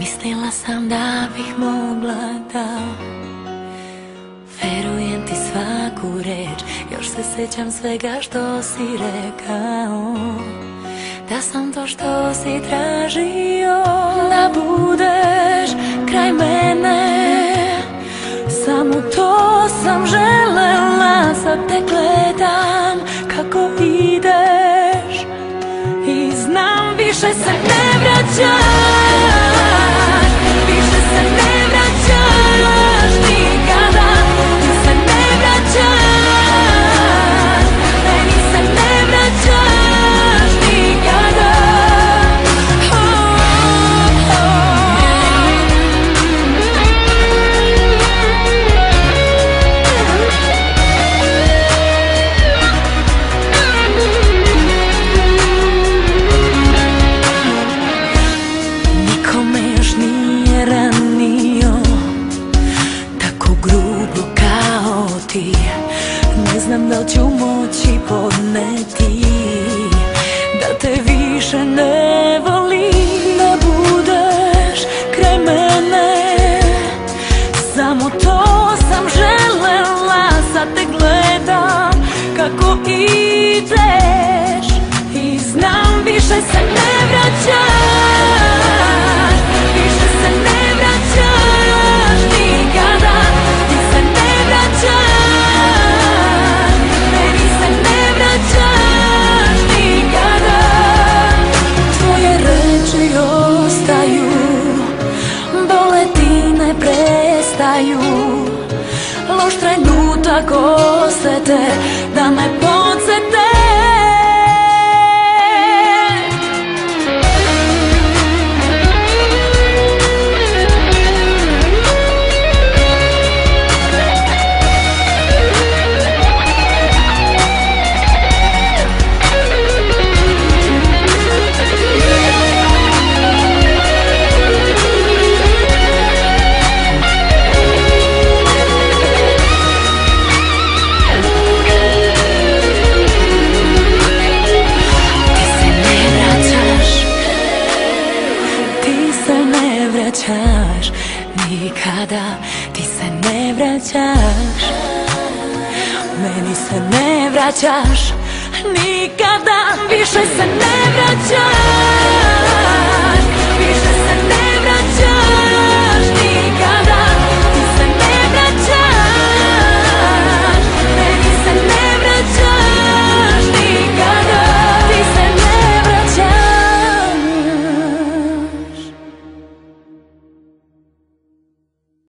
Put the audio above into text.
Mislila sam da bih mogla da Verujem ti svaku reč. Još se sjećam svega što si rekao Da sam to što si tražio. Da budeš kraj mene Samo to sam želela. Sad te gledam kako ideš I znam više se ne vraćam ti. Ne znam da li ću moći podneti Da te više ne volim. Da budeš kraj mene Samo to sam želela. Sad te gledam kako ideš I znam više se ne cosa costate da me poi? Vraćaš. Nikada Ti se ne vraćaš. Meni se ne vraćaš. Nikada Više se ne vraćaš